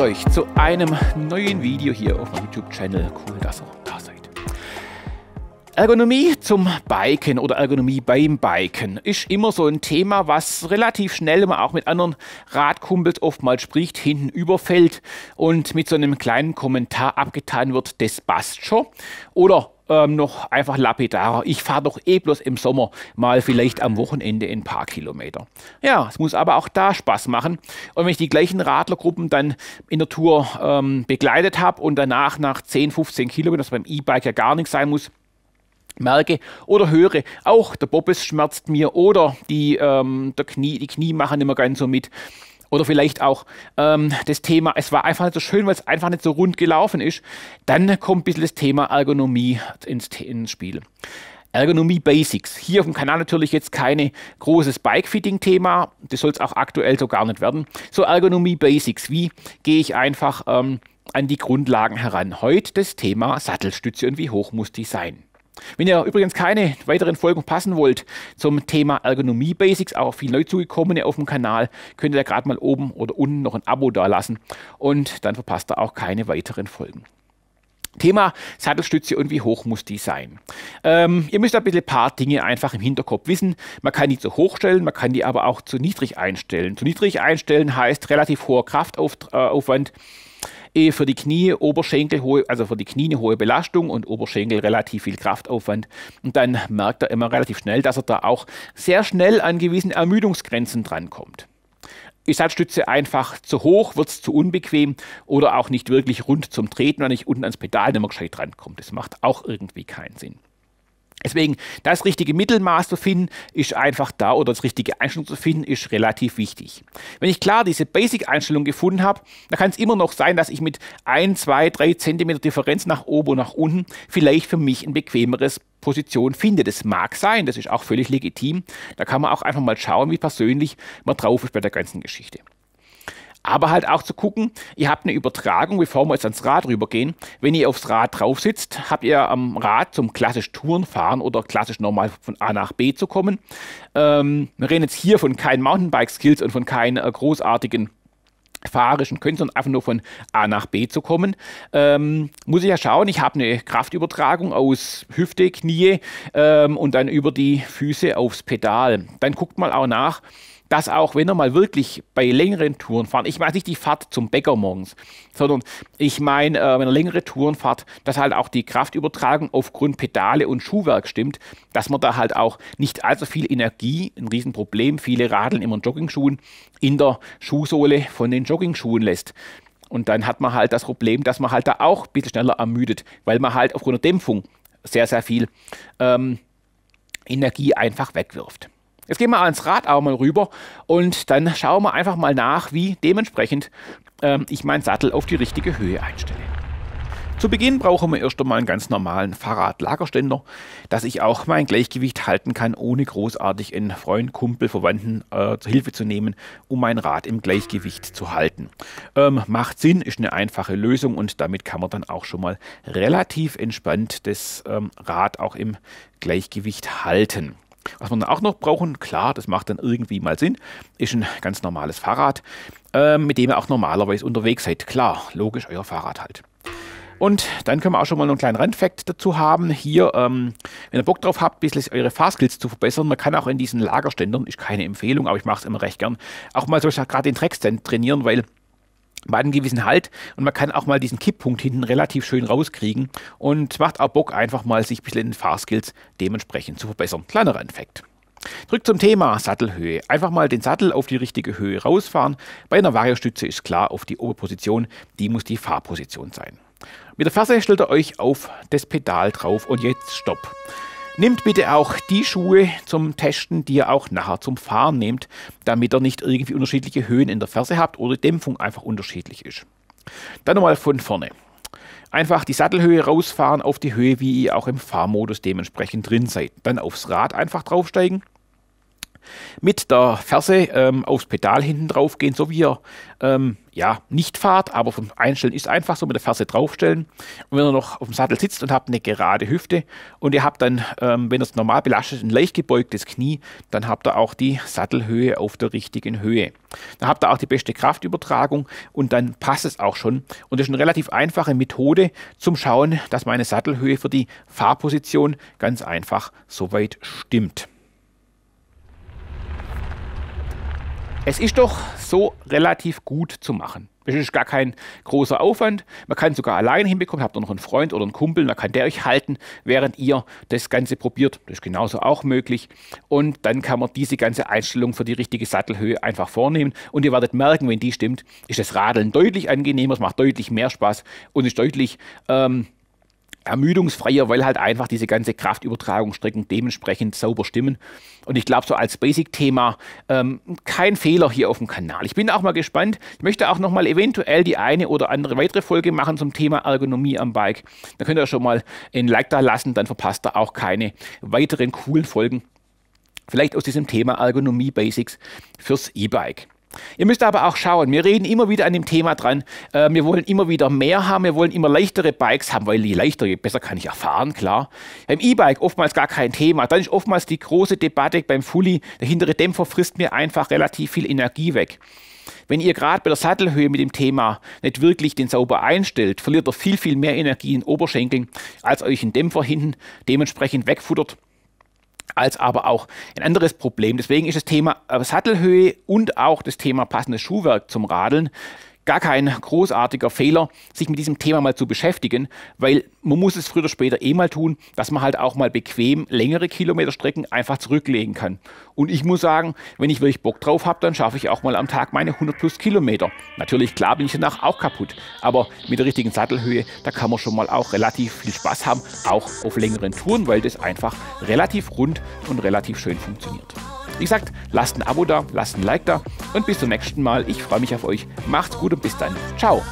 euch zu einem neuen Video hier auf meinem YouTube-Channel. Cool, dass ihr seid. Ergonomie zum Biken oder Ergonomie beim Biken ist immer so ein Thema, was relativ schnell man auch mit anderen Radkumpels oftmals spricht, hinten überfällt und mit so einem kleinen Kommentar abgetan wird, das passt schon. Oder ähm, noch einfach lapidarer. Ich fahre doch eh bloß im Sommer mal vielleicht am Wochenende ein paar Kilometer. Ja, es muss aber auch da Spaß machen. Und wenn ich die gleichen Radlergruppen dann in der Tour ähm, begleitet habe und danach nach 10, 15 Kilometern, das beim E-Bike ja gar nichts sein muss, merke oder höre, auch der Bobbes schmerzt mir oder die, ähm, der Knie, die Knie machen immer ganz so mit oder vielleicht auch ähm, das Thema, es war einfach nicht so schön, weil es einfach nicht so rund gelaufen ist, dann kommt ein bisschen das Thema Ergonomie ins, ins Spiel. Ergonomie Basics. Hier auf dem Kanal natürlich jetzt keine großes Bike-Fitting-Thema. Das soll es auch aktuell so gar nicht werden. So Ergonomie Basics. Wie gehe ich einfach ähm, an die Grundlagen heran? Heute das Thema Sattelstütze und wie hoch muss die sein? Wenn ihr übrigens keine weiteren Folgen passen wollt zum Thema Ergonomie Basics, auch viel neu zugekommene auf dem Kanal, könnt ihr da gerade mal oben oder unten noch ein Abo dalassen und dann verpasst ihr auch keine weiteren Folgen. Thema Sattelstütze und wie hoch muss die sein? Ähm, ihr müsst ein bisschen ein paar Dinge einfach im Hinterkopf wissen. Man kann die zu hoch stellen, man kann die aber auch zu niedrig einstellen. Zu niedrig einstellen heißt relativ hoher Kraftaufwand. Eh für die Knie, Oberschenkel, hohe, also für die Knie eine hohe Belastung und Oberschenkel relativ viel Kraftaufwand. Und dann merkt er immer relativ schnell, dass er da auch sehr schnell an gewissen Ermüdungsgrenzen drankommt. Ist Satzstütze einfach zu hoch, wird es zu unbequem oder auch nicht wirklich rund zum Treten, wenn ich unten ans Pedal nicht mehr gescheit drankomme. Das macht auch irgendwie keinen Sinn. Deswegen das richtige Mittelmaß zu finden, ist einfach da oder das richtige Einstellung zu finden, ist relativ wichtig. Wenn ich klar diese Basic-Einstellung gefunden habe, dann kann es immer noch sein, dass ich mit 1, 2, 3 cm Differenz nach oben und nach unten vielleicht für mich ein bequemeres Position finde. Das mag sein, das ist auch völlig legitim. Da kann man auch einfach mal schauen, wie persönlich man drauf ist bei der ganzen Geschichte. Aber halt auch zu gucken, ihr habt eine Übertragung, bevor wir jetzt ans Rad rübergehen. Wenn ihr aufs Rad drauf sitzt, habt ihr am Rad zum klassisch Touren fahren oder klassisch normal von A nach B zu kommen. Ähm, wir reden jetzt hier von keinen Mountainbike-Skills und von keinen äh, großartigen fahrischen können, sondern einfach nur von A nach B zu kommen. Ähm, muss ich ja schauen, ich habe eine Kraftübertragung aus Hüfte, Knie ähm, und dann über die Füße aufs Pedal. Dann guckt mal auch nach, dass auch wenn er mal wirklich bei längeren Touren fahren, ich meine nicht die Fahrt zum Bäcker morgens, sondern ich meine, äh, wenn er längere Touren fährt, dass halt auch die Kraftübertragung aufgrund Pedale und Schuhwerk stimmt, dass man da halt auch nicht allzu viel Energie, ein Riesenproblem, viele radeln immer in Joggingschuhen, in der Schuhsohle von den Joggingschuhen lässt. Und dann hat man halt das Problem, dass man halt da auch ein bisschen schneller ermüdet, weil man halt aufgrund der Dämpfung sehr, sehr viel ähm, Energie einfach wegwirft. Jetzt gehen wir ans Rad auch mal rüber und dann schauen wir einfach mal nach, wie dementsprechend ähm, ich meinen Sattel auf die richtige Höhe einstelle. Zu Beginn brauchen wir erst einmal einen ganz normalen Fahrradlagerständer, dass ich auch mein Gleichgewicht halten kann, ohne großartig einen Freund, Kumpel, Verwandten äh, zur Hilfe zu nehmen, um mein Rad im Gleichgewicht zu halten. Ähm, macht Sinn, ist eine einfache Lösung und damit kann man dann auch schon mal relativ entspannt das ähm, Rad auch im Gleichgewicht halten. Was wir dann auch noch brauchen, klar, das macht dann irgendwie mal Sinn, ist ein ganz normales Fahrrad, äh, mit dem ihr auch normalerweise unterwegs seid. Klar, logisch, euer Fahrrad halt. Und dann können wir auch schon mal einen kleinen Randfact dazu haben. Hier, ähm, wenn ihr Bock drauf habt, ein bisschen eure Fahrskills zu verbessern, man kann auch in diesen Lagerständern, ist keine Empfehlung, aber ich mache es immer recht gern, auch mal so gerade den Trackstand trainieren, weil hat einen gewissen Halt und man kann auch mal diesen Kipppunkt hinten relativ schön rauskriegen und macht auch Bock, einfach mal sich ein bisschen in den Fahrskills dementsprechend zu verbessern. Kleiner Randfact. Zurück zum Thema Sattelhöhe. Einfach mal den Sattel auf die richtige Höhe rausfahren. Bei einer Variostütze ist klar auf die Oberposition, die muss die Fahrposition sein. Mit der Ferse stellt ihr euch auf das Pedal drauf und jetzt Stopp. Nehmt bitte auch die Schuhe zum Testen, die ihr auch nachher zum Fahren nehmt, damit ihr nicht irgendwie unterschiedliche Höhen in der Ferse habt oder die Dämpfung einfach unterschiedlich ist. Dann nochmal von vorne. Einfach die Sattelhöhe rausfahren auf die Höhe, wie ihr auch im Fahrmodus dementsprechend drin seid. Dann aufs Rad einfach draufsteigen. Mit der Ferse ähm, aufs Pedal hinten drauf gehen, so wie ihr ähm, ja, nicht fahrt, aber vom Einstellen ist einfach so mit der Ferse draufstellen. Und wenn ihr noch auf dem Sattel sitzt und habt eine gerade Hüfte und ihr habt dann, ähm, wenn ihr es normal belastet, ein leicht gebeugtes Knie, dann habt ihr auch die Sattelhöhe auf der richtigen Höhe. Dann habt ihr auch die beste Kraftübertragung und dann passt es auch schon. Und das ist eine relativ einfache Methode zum Schauen, dass meine Sattelhöhe für die Fahrposition ganz einfach soweit stimmt. Es ist doch so relativ gut zu machen. Es ist gar kein großer Aufwand. Man kann sogar alleine hinbekommen. Habt ihr noch einen Freund oder einen Kumpel, dann kann der euch halten, während ihr das Ganze probiert. Das ist genauso auch möglich. Und dann kann man diese ganze Einstellung für die richtige Sattelhöhe einfach vornehmen. Und ihr werdet merken, wenn die stimmt, ist das Radeln deutlich angenehmer, es macht deutlich mehr Spaß und ist deutlich ähm, ermüdungsfreier, weil halt einfach diese ganze Kraftübertragungsstrecken dementsprechend sauber stimmen. Und ich glaube, so als Basic-Thema ähm, kein Fehler hier auf dem Kanal. Ich bin auch mal gespannt. Ich möchte auch noch mal eventuell die eine oder andere weitere Folge machen zum Thema Ergonomie am Bike. Da könnt ihr schon mal ein Like da lassen, dann verpasst ihr auch keine weiteren coolen Folgen. Vielleicht aus diesem Thema Ergonomie Basics fürs E-Bike. Ihr müsst aber auch schauen, wir reden immer wieder an dem Thema dran. Äh, wir wollen immer wieder mehr haben, wir wollen immer leichtere Bikes haben, weil je leichter, je besser kann ich erfahren, klar. Beim E-Bike oftmals gar kein Thema. Dann ist oftmals die große Debatte beim Fully, der hintere Dämpfer frisst mir einfach relativ viel Energie weg. Wenn ihr gerade bei der Sattelhöhe mit dem Thema nicht wirklich den sauber einstellt, verliert ihr viel, viel mehr Energie in Oberschenkeln, als euch ein Dämpfer hinten dementsprechend wegfuttert als aber auch ein anderes Problem. Deswegen ist das Thema Sattelhöhe und auch das Thema passendes Schuhwerk zum Radeln gar kein großartiger Fehler, sich mit diesem Thema mal zu beschäftigen, weil man muss es früher oder später eh mal tun, dass man halt auch mal bequem längere Kilometerstrecken einfach zurücklegen kann. Und ich muss sagen, wenn ich wirklich Bock drauf habe, dann schaffe ich auch mal am Tag meine 100 plus Kilometer. Natürlich, klar bin ich danach auch kaputt, aber mit der richtigen Sattelhöhe, da kann man schon mal auch relativ viel Spaß haben, auch auf längeren Touren, weil das einfach relativ rund und relativ schön funktioniert. Wie gesagt, lasst ein Abo da, lasst ein Like da und bis zum nächsten Mal. Ich freue mich auf euch. Macht's gut und bis dann. Ciao.